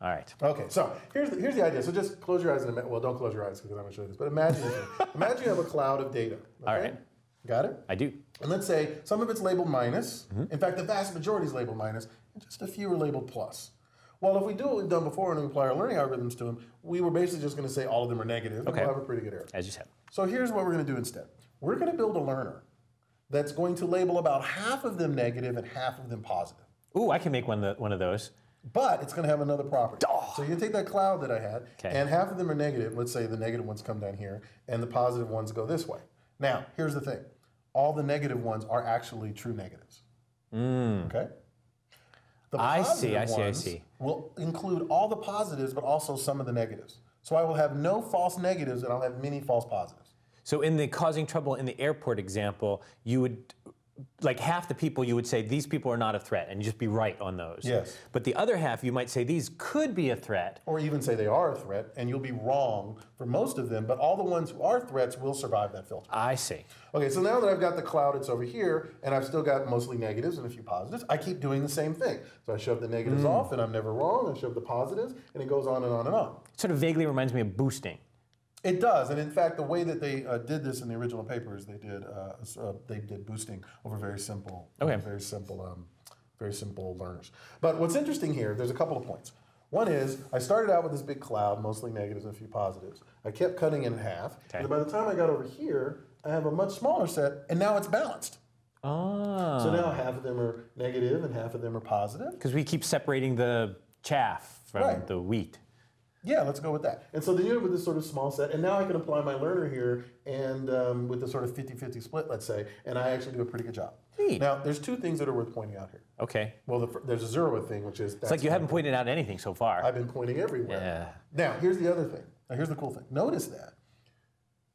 All right. Okay, so here's the, here's the idea. So just close your eyes and well, don't close your eyes because I'm going to show you this. But imagine imagine you have a cloud of data. All okay? right. Got it? I do. And let's say some of it's labeled minus. Mm-hmm. In fact, the vast majority is labeled minus, and just a few are labeled plus. Well, if we do what we've done before and we apply our learning algorithms to them, we were basically just going to say all of them are negative, and Okay. we'll have a pretty good error. As you said. So here's what we're going to do instead. We're going to build a learner that's going to label about half of them negative and half of them positive. Ooh, I can make one, one of those. But it's going to have another property. So you take that cloud that I had, Okay. and half of them are negative. Let's say the negative ones come down here, and the positive ones go this way. Now, here's the thing: all the negative ones are actually true negatives. Hmm. Okay. The. I see, I see, I see. Will include all the positives, but also some of the negatives. So I will have no false negatives, and I'll have many false positives. So in the causing trouble in the airport example, you would, like half the people, you would say these people are not a threat, and just be right on those. Yes. But the other half, you might say these could be a threat. Or even say they are a threat, and you'll be wrong for most of them, but all the ones who are threats will survive that filter. I see. Okay, so now that I've got the cloud, it's over here, and I've still got mostly negatives and a few positives. I keep doing the same thing. So I shove the negatives mm. off, and I'm never wrong. I shove the positives, and it goes on and on and on. Sort of vaguely reminds me of boosting. It does, and in fact, the way that they uh, did this in the original paper is they did uh, uh, they did boosting over very simple, Okay. very simple, um, very simple learners. But what's interesting here, there's a couple of points. One is I started out with this big cloud, mostly negatives and a few positives. I kept cutting it in half, Okay. and by the time I got over here, I have a much smaller set, and now it's balanced. Ah. So now half of them are negative and half of them are positive. Because we keep separating the chaff from Right. the wheat. Yeah, let's go with that. And so then you have with this sort of small set, and now I can apply my learner here and um, with the sort of 50-50 split, let's say, and I actually do a pretty good job. Neat. Now, there's two things that are worth pointing out here. Okay. Well, the, there's a zero thing, which is It's like you haven't pointed out anything so far. I've been pointing everywhere. Yeah. Now, here's the other thing. Now, here's the cool thing. Notice that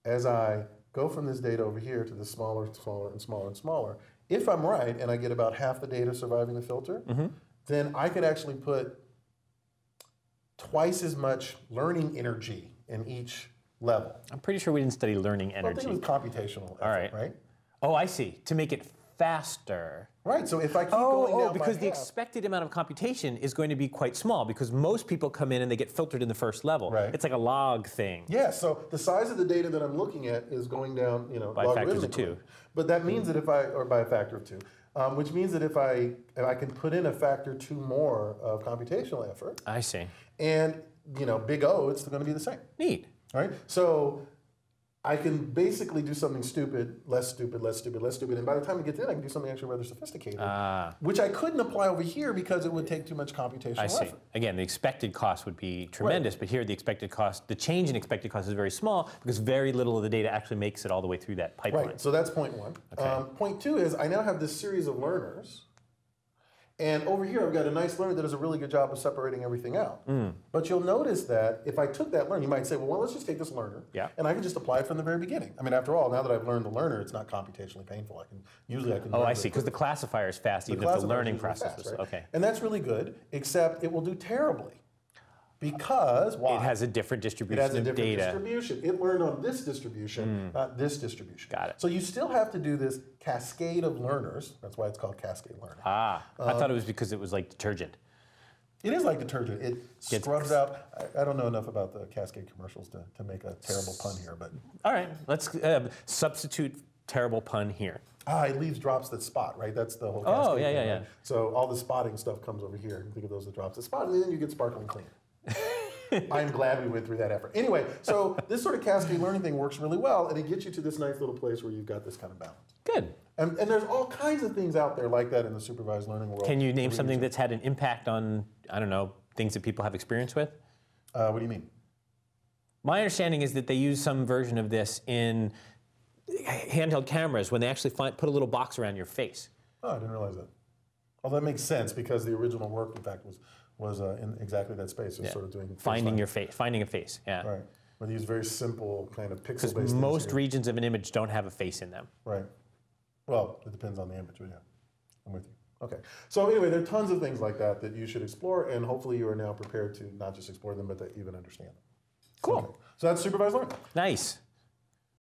as I go from this data over here to the smaller, and smaller, and smaller and smaller, if I'm right and I get about half the data surviving the filter, Mm-hmm. then I could actually put twice as much learning energy in each level. I'm pretty sure we didn't study learning energy. Well, I think energy. it was computational effort, All right. right? Oh, I see. To make it faster. Right. So if I keep Oh, going oh, because the half, expected amount of computation is going to be quite small because most people come in and they get filtered in the first level. Right. It's like a log thing. Yeah, so the size of the data that I'm looking at is going down, you know, By factors of two. But that means that if I, or by a factor of two, um, which means that if I, if I can put in a factor two more of computational effort, I see. and you know, big O, it's going to be the same, Neat. right? So I can basically do something stupid, less stupid, less stupid, less stupid, and by the time it gets in, I can do something actually rather sophisticated, Ah, which I couldn't apply over here because it would take too much computational I see. effort. Again, the expected cost would be tremendous, but here the expected cost, the change in expected cost is very small because very little of the data actually makes it all the way through that pipeline. Right, so that's point one. Um, point two is I now have this series of learners, and over here I've got a nice learner that does a really good job of separating everything out. Mm. But you'll notice that if I took that learner, you might say, well, well, let's just take this learner, Yeah. and I can just apply it from the very beginning. I mean, after all, now that I've learned the learner, it's not computationally painful. I can usually I can. Oh, I see, because the classifier is fast even if the learning process fast, was, right? okay. And that's really good, except it will do terribly. Because why? It has a different distribution. It has a different data. distribution. It learned on this distribution, not this distribution. Got it. So you still have to do this cascade of learners. That's why it's called cascade learning. Ah, I thought it was because it was like detergent. It is like detergent. It scrubs out. I, I don't know enough about the cascade commercials to, to make a terrible pun here, but All right, let's uh, substitute terrible pun here. ah, it leaves drops that spot. Right, that's the whole. Oh, yeah, thing, yeah, right? yeah. So all the spotting stuff comes over here. You think of those as drops that spot, and then you get sparkling clean. I'm glad we went through that effort. Anyway, so this sort of cascade learning thing works really well, and it gets you to this nice little place where you've got this kind of balance. Good. And, and there's all kinds of things out there like that in the supervised learning world. Can you name What do you something that's had an impact on, I don't know, things that people have experience with? Uh, what do you mean? My understanding is that they use some version of this in handheld cameras when they actually find, put a little box around your face. Oh, I didn't realize that. Well, that makes sense because the original work, in fact, was was uh, in exactly that space. It was sort of doing Finding your face, finding a face, yeah. right. Where they use very simple kind of pixel-based. things most regions of an image don't have a face in them. Right. Well, it depends on the image, but yeah, I'm with you. Okay. So anyway, there are tons of things like that that you should explore, and hopefully you are now prepared to not just explore them, but to even understand them. Cool. Okay. So that's supervised learning. Nice.